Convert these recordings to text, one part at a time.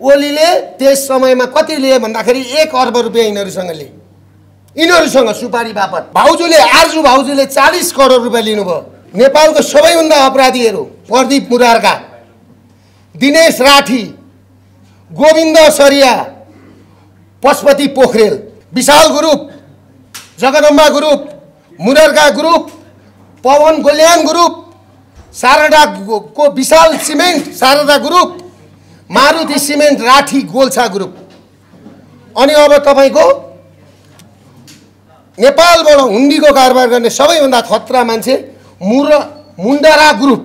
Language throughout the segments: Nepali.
ओलीले त्यस समयमा कति लिए भन्दाखेरि एक अर्ब रुपियाँ यिनीहरूसँग लिए यिनीहरूसँग सुपारी बापत। भाउजूले आर्जु भाउजूले चालिस करोड रुपियाँ लिनुभयो। नेपालको सबैभन्दा अपराधीहरू Pradeep Murarka Dinesh Rathi Govind Sariya Pashupati Pokharel Vishal group Jagdamba group Murarka group Pawan Golyan group Sharda go- को Vishal cement Sharda group Maruti cement Rathi Golchha group. अनि अब तपाईँको नेपालबाट हुन्डीको कारोबार गर्ने सबैभन्दा खतरा मान्छे मुर मुन्डारा ग्रुप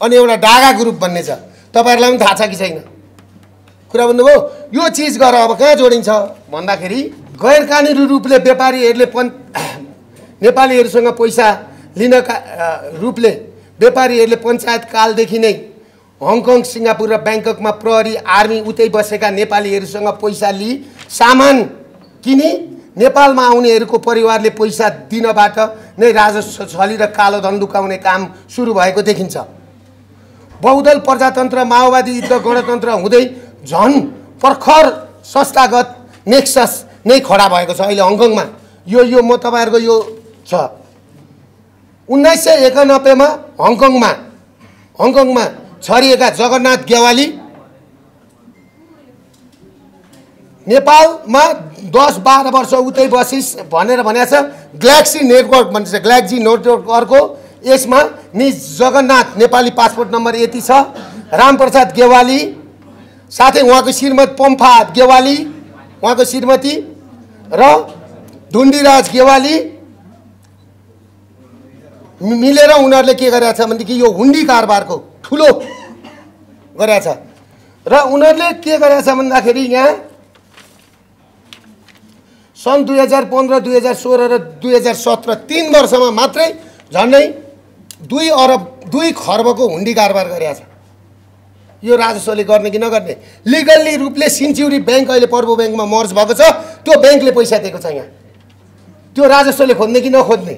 अनि एउटा डागा ग्रुप भन्ने छ। तपाईँहरूलाई पनि थाहा छ कि छैन? कुरा भन्नुभयो यो चिज गर अब कहाँ जोडिन्छ? भन्दाखेरि गैर कानुनी रूपले व्यापारीहरूले पन् नेपालीहरूसँग पैसा लिनका रूपले व्यापारीहरूले पञ्चायत कालदेखि नै हङकङ सिङ्गापुर र ब्याङ्ककमा प्रहरी आर्मी उतै बसेका नेपालीहरूसँग पैसा लिई सामान किनी नेपालमा आउनेहरूको परिवारले पैसा दिनबाट नै राजस्व छली र कालो धन लुकाउने काम सुरु भएको देखिन्छ। बहुदल प्रजातन्त्र माओवादी युद्ध गणतन्त्र हुँदै झन् प्रखर संस्थागत नेक्सस नै खडा भएको छ अहिले हङकङमा। यो यो म तपाईँहरूको यो छ। उन्नाइस सय एकानब्बेमा हङकङमा हङकङमा छरिएका जगन्नाथ गेवाली। नेपालमा दस बाह्र वर्ष उतै बसिस भनेर भनेको छ ग्ल्याक्सी नेटवर्क भन्छ ग्ल्याक्सी नेटवर्कको यसमा नि जगन्नाथ नेपाली पासपोर्ट नम्बर यति छ रामप्रसाद गेवाली साथै उहाँको श्रीमती पम्फा गेवाली उहाँको श्रीमती र ढुन्डीराज गेवाली। मिलेर उनीहरूले के गरेका छ भनेदेखि यो हुन्डी कारोबारको ठुलो गरेका छ र उनीहरूले के गरेका छ भन्दाखेरि यहाँ सन् दुई हजार पन्ध्र दुई हजार सोह्र र दुई हजार सत्र तिन वर्षमा मात्रै झन्डै दुई अरब दुई खर्बको हुन्डी कारोबार गरेका छ यो राजस्वले गर्ने कि नगर्ने? लिगल्ली रूपले सिन्च्युरी ब्याङ्क अहिले पर्व ब्याङ्कमा मर्ज भएको छ। त्यो ब्याङ्कले पैसा दिएको छ यहाँ। त्यो राजस्वले खोज्ने कि नखोज्ने?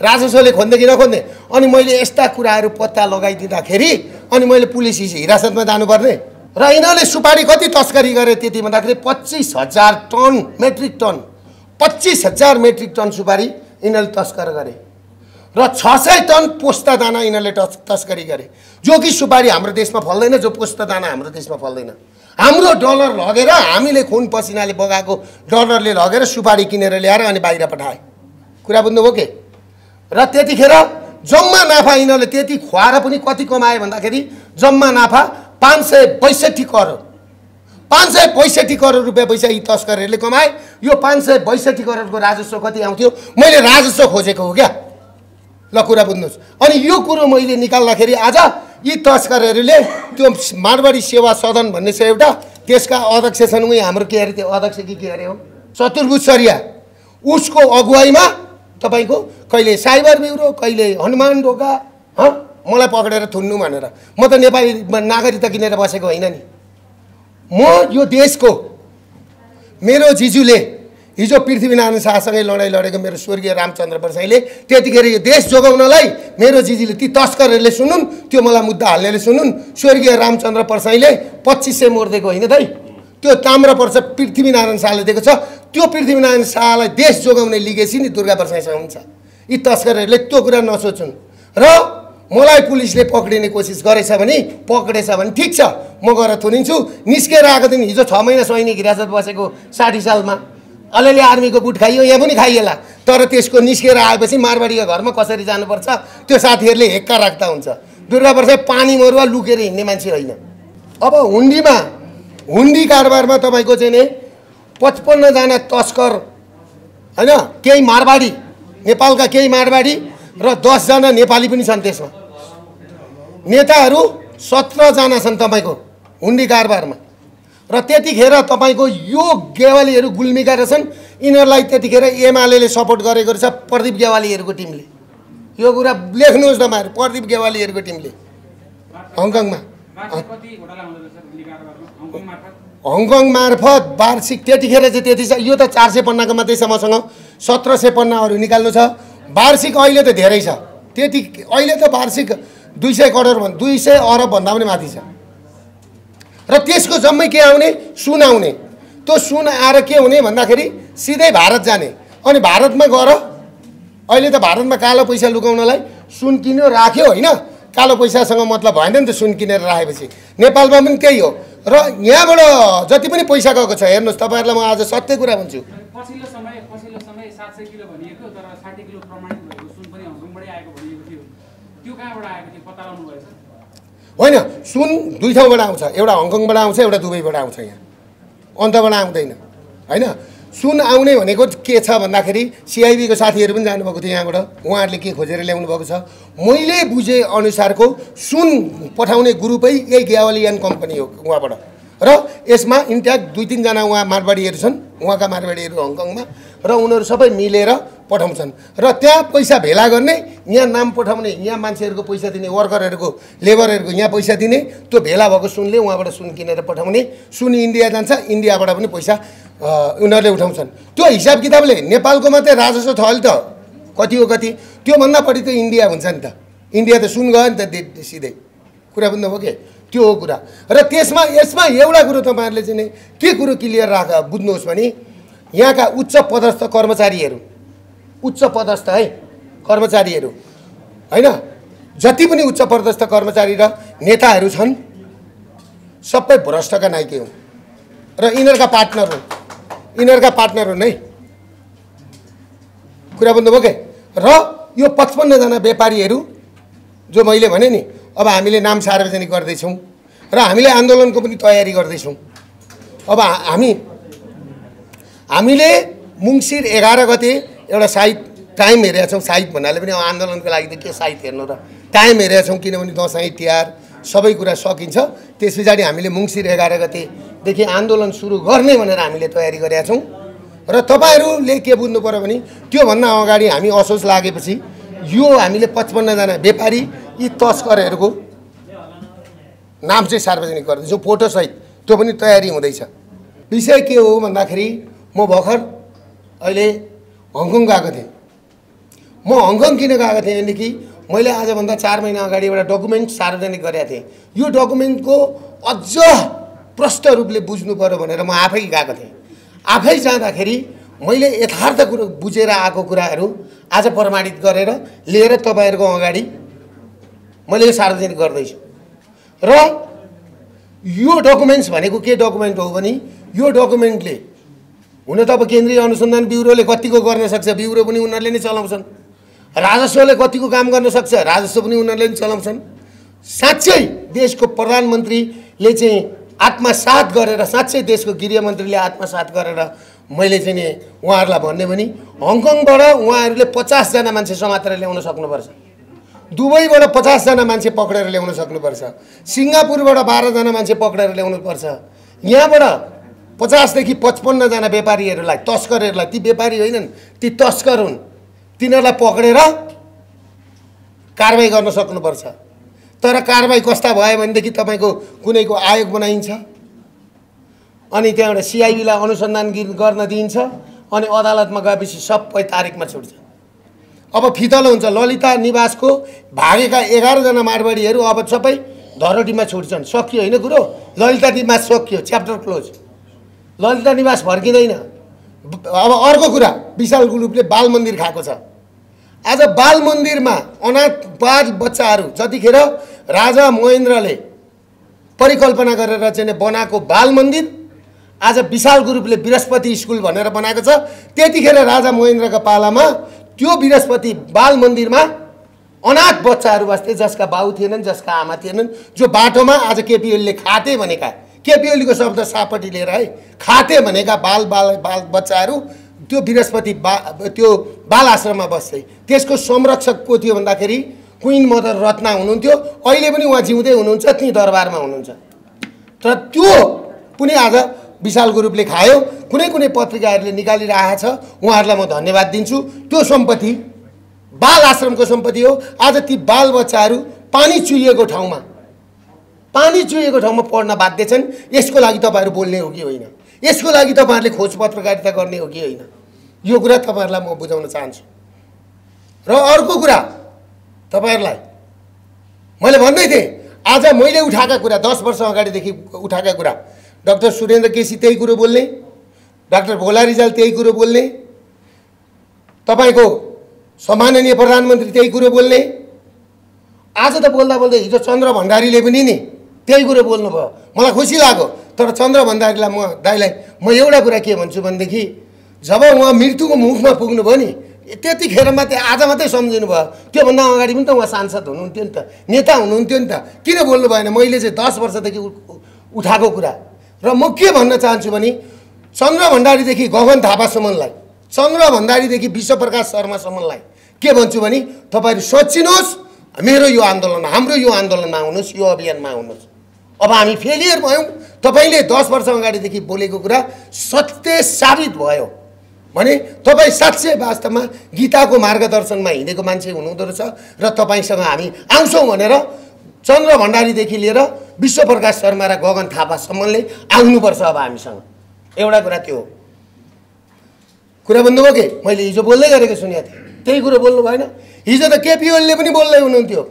राजस्वले खोज्ने कि नखोज्ने अनि मैले यस्ता कुराहरू पत्ता लगाइदिँदाखेरि अनि मैले पुलिस हिरासतमा जानुपर्ने? र यिनीहरूले सुपारी कति तस्करी गरे त्यति भन्दाखेरि पच्चिस हजार टन मेट्रिक टन पच्चिस हजार मेट्रिक टन सुपारी यिनीहरूले तस्कर गरे। र छ सय टन पोस्ता दाना यिनीहरूले टस तस्करी गरे। जो कि सुपारी हाम्रो देशमा फल्दैन जो पोस्ता दाना हाम्रो देशमा फल्दैन। हाम्रो डलर लगेर हामीले खुन पसिनाले बगाएको डलरले लगेर सुपारी किनेर ल्याएर अनि बाहिर पठाए। कुरा बुझ्नुभयो के? र त्यतिखेर जम्मा नाफा यिनीहरूले त्यति खुवाएर पनि कति कमाए भन्दाखेरि जम्मा नाफा पाँच सय बैसठी करोड पाँच सय बैसठी करोड रुपियाँ पैसा यी तस्करहरूले कमाए। यो पाँच सय बैसठी करोडको राजस्व कति आउँथ्यो? मैले राजस्व खोजेको हो क्या। ल कुरा बुझ्नुहोस्। अनि यो कुरो मैले निकाल्दाखेरि आज यी तस्करहरूले त्यो मारवाडी सेवा सदन भन्ने छ एउटा त्यसका अध्यक्ष छन् उही हाम्रो के अरे त्यो अध्यक्ष कि के अरे हो? चतुर्भुज सरिया। उसको अगुवाईमा तपाईँको कहिले साइबर ब्युरो कहिले हनुमान ढोका हँ? मलाई पक्रेर थुन्नु भनेर। म त नेपाली नागरिकता किनेर बसेको होइन नि। म यो देशको मेरो जिजुले हिजो पृथ्वीनारायण शाहसँगै लडाइँ लडेको मेरो स्वर्गीय रामचन्द्र प्रसाईले त्यतिखेर यो देश जोगाउनलाई मेरो जिजीले ती तस्करहरूले सुनुन् त्यो मलाई मुद्दा हाल्नेले सुनुन्। स्वर्गीय रामचन्द्र प्रसाईले पच्चिस सय मोर्दिएको होइन है त्यो ताम्र पर्छ पृथ्वीनारायण शाहले दिएको छ। त्यो पृथ्वीनारायण शाहलाई देश जोगाउने लिगेसी नि दुर्गा प्रसाईसँग हुन्छ। यी तस्करहरूले त्यो कुरा नसोचुन्। र मलाई पुलिसले पक्रिने कोसिस गरेछ भने पक्रेछ भने ठिक छ। म गएर थुनिन्छु। निस्केर आएको दिन हिजो छ महिना सैनिक हिरासत बसेको साठी सालमा। अलिअलि आर्मीको बुट खाइयो यहाँ पनि खाइएला। तर त्यसको निस्केर आएपछि मारवाडीको घरमा कसरी जानुपर्छ त्यो साथीहरूले हेक्का राख्दा हुन्छ। दुर्गा प्रसाद पानी मरुवा लुकेर हिँड्ने मान्छे होइन। अब हुन्डीमा हुन्डी कारोबारमा तपाईँको चाहिँ नि पचपन्नजना तस्कर होइन? केही मारवाडी नेपालका केही मारवाडी र दसजना नेपाली पनि छन् त्यसमा। नेताहरू सत्रजना छन् तपाईँको हुन्डी कारोबारमा। र त्यतिखेर तपाईँको यो गेवालीहरू गुल्मीका रहेछन् यिनीहरूलाई त्यतिखेर एमाले सपोर्ट गरेको रहेछ प्रदीप गेवालीहरूको टिमले। यो कुरा लेख्नुहोस् तपाईँहरू प्रदीप गेवालीहरूको टिमले हङकङमा। हङकङ मार्फत? वार्षिक त्यतिखेर चाहिँ त्यति छ यो त चार सय पन्नाको मात्रै छ मसँग। सत्र सय पन्नाहरू निकाल्नु छ। वार्षिक अहिले त धेरै छ। त्यति अहिले त वार्षिक दुई सय करोड दुई सय अरब भन्दा पनि माथि छ। र त्यसको जम्मै के आउने? सुन आउने। त्यो सुन आएर के हुने भन्दाखेरि सिधै भारत जाने। अनि भारतमा गएर अहिले त भारतमा कालो पैसा लुकाउनलाई सुन किन्यो राख्यो होइन। कालो पैसासँग मतलब भएन नि त सुन किनेर राखेपछि। नेपालमा पनि त्यही हो। र यहाँबाट जति पनि पैसा गएको छ हेर्नुहोस् तपाईँहरूलाई म आज सत्य कुरा भन्छु। होइन सुन दुई ठाउँबाट आउँछ। एउटा हङकङबाट आउँछ एउटा दुबईबाट आउँछ यहाँ। अन्तबाट आउँदैन। होइन? सुन आउने भनेको के छ भन्दाखेरि सिआइबीको साथीहरू पनि जानुभएको थियो यहाँबाट। उहाँहरूले के खोजेर ल्याउनु भएको छ? मैले बुझे अनुसारको सुन पठाउने ग्रुपै यही ग्यावलियन कम्पनी हो उहाँबाट। र यसमा इन्ट्याक्ट दुई तिनजना उहाँ मारवाडीहरू छन्। उहाँका मारवाडीहरू हङकङमा। र उनीहरू सबै मिलेर पठाउँछन्। र त्यहाँ पैसा भेला गर्ने यहाँ नाम पठाउने यहाँ मान्छेहरूको पैसा दिने वर्करहरूको लेबरहरूको यहाँ पैसा दिने त्यो भेला भएको सुनले उहाँबाट सुन किनेर पठाउने। सुन इन्डिया जान्छ इन्डियाबाट पनि पैसा उनीहरूले उठाउँछन्। त्यो हिसाब किताबले नेपालको मात्रै राजस्व छ अहिले त। कति हो कति? त्योभन्दा बढी त इन्डिया हुन्छ नि त। इन्डिया त सुन गयो नि त सिधै। कुरा बुझ्नुभयो के? त्यो हो कुरा। र त्यसमा यसमा एउटा कुरो तपाईँहरूले चाहिँ के कुरो क्लियर राख बुझ्नुहोस् भने यहाँका उच्च पदस्थ कर्मचारीहरू उच्च पदस्थ है कर्मचारीहरू होइन? जति पनि उच्च पदस्थ कर्मचारी र नेताहरू छन् सबै भ्रष्टका नाइके हुन्। र यिनीहरूका पार्टनर हुन्। यिनीहरूका पार्टनर हुन् है? कुरा बुझ्नुभयो के? र यो पचपन्नजना व्यापारीहरू जो मैले भने नि अब हामीले नाम सार्वजनिक गर्दैछौँ र हामीले आन्दोलनको पनि तयारी गर्दैछौँ। अब हामी हामीले मुङ्सिर एघार गते एउटा साइट टाइम हेरेका छौँ। साइट भन्नाले पनि आन्दोलनको लागि त के साइट हेर्नु र? टाइम हेरेका छौँ किनभने दसैँ तिहार सबै कुरा सकिन्छ। त्यस पछाडि हामीले मुङ्सिर एघार गतेदेखि आन्दोलन सुरु गर्ने भनेर हामीले तयारी गरेका छौँ। र तपाईँहरूले के बुझ्नु पऱ्यो भने त्योभन्दा अगाडि हामी असोज लागेपछि यो हामीले पचपन्नजना व्यापारी यी तस्करहरूको नाम चाहिँ सार्वजनिक गर्दैछौँ फोटोसहित त्यो पनि तयारी हुँदैछ। विषय के हो भन्दाखेरि म भर्खर अहिले हङकङ गएको थिएँ। म हङकङ किन गएको थिएँ भनेदेखि मैले आजभन्दा चार महिना अगाडि एउटा डकुमेन्ट सार्वजनिक गरेको थिएँ। यो डकुमेन्टको अझ प्रष्ट रूपले बुझ्नु पऱ्यो भनेर म आफै गएको थिएँ। आफै जाँदाखेरि मैले यथार्थ कुरो बुझेर आएको कुराहरू आज प्रमाणित गरेर लिएर तपाईँहरूको अगाडि मैले यो सार्वजनिक गर्दैछु। र यो डकुमेन्ट्स भनेको के डकुमेन्ट हो भने यो डकुमेन्टले हुन त अब केन्द्रीय अनुसन्धान ब्युरोले कतिको गर्न सक्छ? ब्युरो पनि उनीहरूले नै चलाउँछन्। राजस्वले कतिको काम गर्न सक्छ? राजस्व पनि उनीहरूले नै चलाउँछन्। साँच्चै देशको प्रधानमन्त्रीले चाहिँ आत्मसात गरेर साँच्चै देशको गृहमन्त्रीले आत्मसात गरेर मैले चाहिँ नि उहाँहरूलाई भन्ने भने हङकङबाट उहाँहरूले पचासजना मान्छे समातेर ल्याउन सक्नुपर्छ। दुबईबाट पचासजना मान्छे पक्रेर ल्याउन सक्नुपर्छ। सिङ्गापुरबाट बाह्रजना मान्छे पक्रेर ल्याउनुपर्छ। यहाँबाट पचासदेखि पचपन्नजना व्यापारीहरूलाई तस्करहरूलाई ती व्यापारी होइनन् ती तस्कर हुन्। तिनीहरूलाई पक्रेर कारवाही गर्न सक्नुपर्छ। तर कारवाही कस्ता भयो भनेदेखि तपाईँको कुनैको आयोग बनाइन्छ? अनि त्यहाँबाट सिआइबीलाई अनुसन्धान गर्न दिइन्छ अनि अदालतमा गएपछि सबै तारिकमा छुट्छ। अब फितलो हुन्छ। ललिता निवासको भागेका एघारजना मारवाडीहरू अब सबै धरोटीमा छुट्छन्। सकियो होइन कुरो? ललिता निवास सकियो। च्याप्टर क्लोज ललिता निवास फर्किँदैन। अब अर्को कुरा विशाल ग्रुपले बाल मन्दिर खाएको छ। आज बाल मन्दिरमा अनाथ बाल बच्चाहरू जतिखेर राजा महेन्द्रले परिकल्पना गरेर चाहिँ बनाएको बाल मन्दिर आज विशाल ग्रुपले बृहस्पति स्कुल भनेर बनाएको छ। त्यतिखेर राजा महेन्द्रका पालामा त्यो बृहस्पति बाल मन्दिरमा अनाथ बच्चाहरू बस्थे जसका बाउ थिएनन् जसका आमा थिएनन् जो बाटोमा आज केपिओलीले खाते भनेका केपिओलीको शब्द सापट्टि लिएर है खाते भनेका बाल बाल बाल बच्चाहरू त्यो बृहस्पति बा त्यो बाल आश्रममा बस्थे। त्यसको संरक्षक को थियो भन्दाखेरि क्विन मदर रत्ना हुनुहुन्थ्यो। अहिले पनि उहाँ जिउँदै हुनुहुन्छ त्यहीँ दरबारमा हुनुहुन्छ। तर त्यो पनि आज विशाल ग्रुपले खायो। कुनै कुनै पत्रिकाहरूले निकालिरहेको छ। उहाँहरूलाई म धन्यवाद दिन्छु। त्यो सम्पत्ति बाल आश्रमको सम्पत्ति हो। आज ती बाल बच्चाहरू पानी चुहिएको ठाउँमा पानी चुहिएको ठाउँमा पढ्न बाध्य छन्। यसको लागि तपाईँहरू बोल्ने हो कि होइन? यसको लागि तपाईँहरूले खोज पत्रकारिता गर्ने हो कि होइन? यो कुरा तपाईँहरूलाई म बुझाउन चाहन्छु। र अर्को कुरा तपाईँहरूलाई मैले भन्दै थिएँ आज मैले उठाएका कुरा दस वर्ष अगाडिदेखि उठाएका कुरा डक्टर सुरेन्द्र केसी त्यही कुरो बोल्ने डाक्टर भोला रिजाल त्यही कुरो बोल्ने तपाईँको सम्माननीय प्रधानमन्त्री त्यही कुरो बोल्ने। आज त बोल्दा बोल्दै हिजो चन्द्र भण्डारीले पनि नि त्यही कुरो बोल्नुभयो। मलाई खुसी लाग्यो। तर चन्द्र भण्डारीलाई म दाइलाई म एउटा कुरा के भन्छु भनेदेखि जब उहाँ मृत्युको मुखमा पुग्नुभयो नि त्यतिखेर मात्रै आज मात्रै सम्झिनु भयो त्योभन्दा अगाडि पनि त उहाँ सांसद हुनुहुन्थ्यो नि त नेता हुनुहुन्थ्यो नि त। किन बोल्नु भएन? मैले चाहिँ दस वर्षदेखि उठाएको कुरा। र म के भन्न चाहन्छु भने चन्द्र भण्डारीदेखि गगन थापासम्मलाई चन्द्र भण्डारीदेखि विश्वप्रकाश शर्मासम्मलाई के भन्छु भने तपाईँहरू सोचिनुहोस् मेरो यो आन्दोलनमा हाम्रो यो आन्दोलनमा आउनुहोस् यो अभियानमा आउनुहोस्। अब हामी फेलियर भयौँ। तपाईँले दस वर्ष अगाडिदेखि बोलेको कुरा सत्य साबित भयो। भने तपाईँ साँच्चै वास्तवमा गीताको मार्गदर्शनमा हिँडेको मान्छे हुनुहुँदो रहेछ र तपाईँसँग हामी आउँछौँ भनेर चन्द्र भण्डारीदेखि लिएर विश्वप्रकाश शर्मा र गगन थापासम्मले आउनुपर्छ अब हामीसँग। एउटा कुरा त्यो कुरा भन्नुभयो कि? मैले हिजो बोल्दै गरेको सुनेको थिएँ। त्यही कुरो बोल्नु भएन। हिजो त केपी ओलीले पनि बोल्दै हुनुहुन्थ्यो।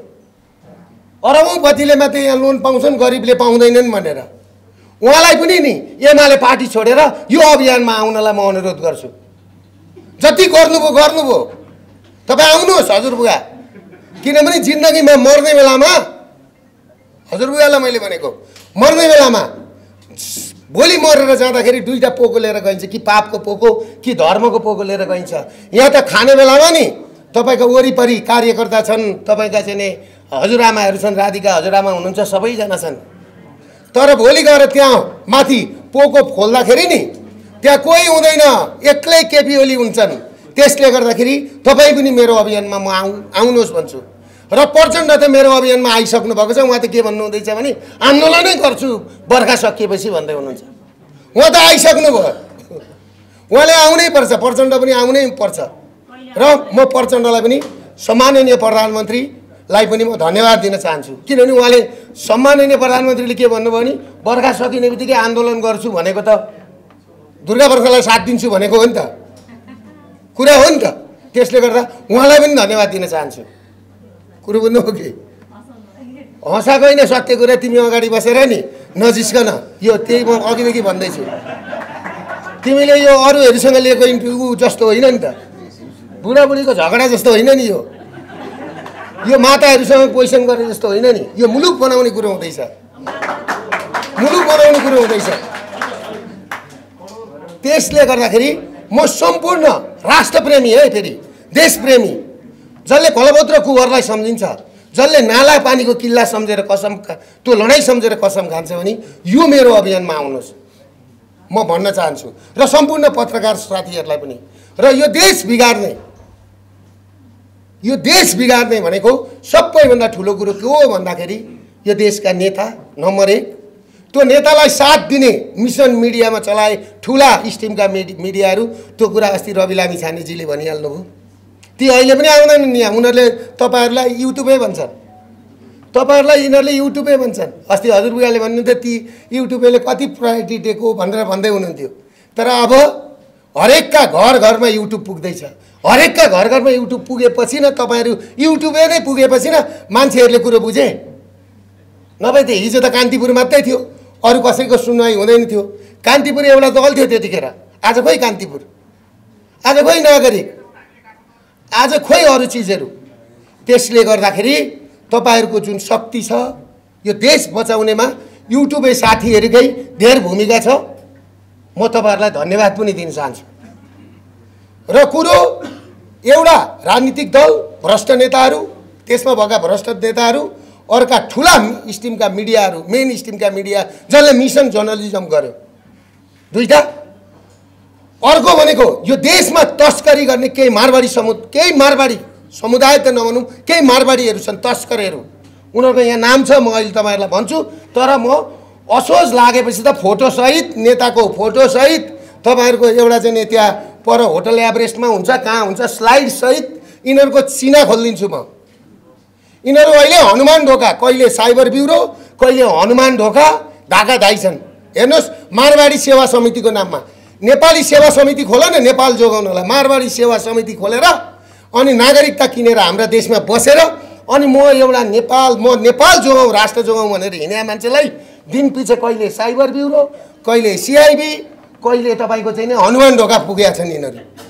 अरबौँ पतिले मात्रै यहाँ लोन पाउँछन् गरिबले पाउँदैनन् भनेर। उहाँलाई पनि नि एमाले पार्टी छोडेर यो अभियानमा आउनलाई म अनुरोध गर्छु। जति गर्नुभयो गर्नुभयो। तपाईँ आउनुहोस् हजुरबुवा किनभने जिन्दगीमा मर्ने बेलामा हजुरबुवालाई मैले भनेको मर्ने बेलामा भोलि मरेर जाँदाखेरि दुईवटा पोको लिएर गइन्छ कि पापको पोको कि धर्मको पोको लिएर गइन्छ। यहाँ त खाने बेलामा नि तपाईँको वरिपरि कार्यकर्ता छन् तपाईँका चाहिँ हजुरआमाहरू छन् राधिका हजुरआमा हुनुहुन्छ सबैजना छन्। तर भोलि गएर त्यहाँ माथि पोको खोल्दाखेरि नि त्यहाँ कोही हुँदैन एक्लै केपी ओली हुन्छन्। त्यसले गर्दाखेरि तपाईँ पनि मेरो अभियानमा म आउ आउनुहोस् भन्छु। र प्रचण्ड त मेरो अभियानमा आइसक्नु भएको छ उहाँ त के भन्नुहुँदैछ भने आन्दोलनै गर्छु बर्खा सकिएपछि भन्दै हुनुहुन्छ। उहाँ त आइसक्नु भयो उहाँले आउनै पर्छ प्रचण्ड पनि आउनै पर्छ। र म प्रचण्डलाई पनि सम्माननीय प्रधानमन्त्रीलाई पनि म धन्यवाद दिन चाहन्छु। किनभने उहाँले सम्माननीय प्रधानमन्त्रीले के भन्नुभयो भने बर्खा सकिने बित्तिकै आन्दोलन गर्छु भनेको त दुर्गा बर्खालाई साथ दिन्छु भनेको हो नि त। कुरा हो नि त। त्यसले गर्दा उहाँलाई पनि धन्यवाद दिन चाहन्छु। कुरो बुझ्नु हो कि? हँसाएको होइन सत्य कुरा तिमी अगाडि बसेर नि नजिस्कन। यो त्यही म अघिदेखि भन्दैछु। तिमीले यो अरूहरूसँग लिएको इन्टरभ्यू जस्तो होइन नि त। बुढाबुढीको झगडा जस्तो होइन नि यो। यो माताहरूसँग क्वेसन गरे जस्तो होइन नि। यो मुलुक बनाउने कुरो हुँदैछ। मुलुक बनाउने कुरो हुँदैछ। त्यसले गर्दाखेरि म सम्पूर्ण राष्ट्रप्रेमी है फेरि। देशप्रेमी। जसले भलभद्र कुवरलाई सम्झिन्छ जसले नाला पानीको किल्ला सम्झेर कसम त्यो लडाइँ सम्झेर कसम खान्छ भने यो मेरो अभियानमा आउनुहोस्। म भन्न चाहन्छु। र सम्पूर्ण पत्रकार साथीहरूलाई पनि। र यो देश बिगार्ने यो देश बिगार्ने भनेको सबैभन्दा ठुलो कुरो के हो भन्दाखेरि यो देशका नेता नम्बर एक त्यो नेतालाई साथ दिने मिसन मिडियामा चलाए ठुला स्टिमका मिडि मिडियाहरू त्यो कुरा अस्ति रवि लामी छानेजीले भनिहाल्नुभयो ती अहिले पनि आउँदैनन् यहाँ उनीहरूले तपाईँहरूलाई युट्युबै भन्छन्। तपाईँहरूलाई यिनीहरूले युट्युबै भन्छन्। अस्ति हजुरबुवाले भन्नुहुन्थ्यो ती युट्युबले कति प्रायोरिटी दिएको भनेर भन्दै हुनुहुन्थ्यो। तर अब हरेकका घर घरमा युट्युब पुग्दैछ। हरेकका घर घरमा युट्युब पुगेपछि न तपाईँहरू युट्युबै नै पुगेपछि न मान्छेहरूले कुरो बुझे। नभए त हिजो त कान्तिपुर मात्रै थियो अरू कसैको सुनवाई हुँदैन थियो। कान्तिपुर एउटा दल थियो त्यतिखेर। आज खोइ कान्तिपुर? आज खोइ नागरिक? आज खोइ अरू चिजहरू? त्यसले गर्दाखेरि तपाईँहरूको जुन शक्ति छ यो देश बचाउनेमा युट्युबे साथीहरूकै धेर भूमिका छ। म तपाईँहरूलाई धन्यवाद पनि दिन चाहन्छु। र कुरो एउटा राजनीतिक दल भ्रष्ट नेताहरू त्यसमा भएका भ्रष्ट नेताहरू अर्का ठुला स्ट्रिमका मिडियाहरू मेन स्ट्रिमका मिडिया जसले मिसन जर्नलिजम गर्यो। दुईवटा अर्को भनेको यो देशमा तस्करी गर्ने केही मारवाडी समु केही मारवाडी समुदाय त नभनौँ केही मारवाडीहरू छन् तस्करहरू। उनीहरूको यहाँ नाम छ म अहिले तपाईँहरूलाई भन्छु तर म असोज लागेपछि त फोटोसहित नेताको फोटोसहित तपाईँहरूको एउटा चाहिँ त्यहाँ पर होटल एभरेस्टमा हुन्छ कहाँ हुन्छ स्लाइडसहित यिनीहरूको चिना खोलिदिन्छु म। यिनीहरू अहिले हनुमान ढोका कहिले साइबर ब्युरो कहिले हनुमान ढोका ढाका धाइ छन्। हेर्नुहोस् मारवाडी सेवा समितिको नाममा। नेपाली सेवा समिति खोल न नेपाल जोगाउनलाई। मारवाडी सेवा समिति खोलेर अनि नागरिकता किनेर हाम्रा देशमा बसेर अनि म एउटा नेपाल म नेपाल जोगाउँ राष्ट्र जोगाउँ भनेर हिँडे मान्छेलाई दिन पछि कहिले साइबर ब्युरो कहिले सिआइबी कहिले तपाईँको चाहिँ नि हनुमान ढोका पुगेका छन् यिनीहरू।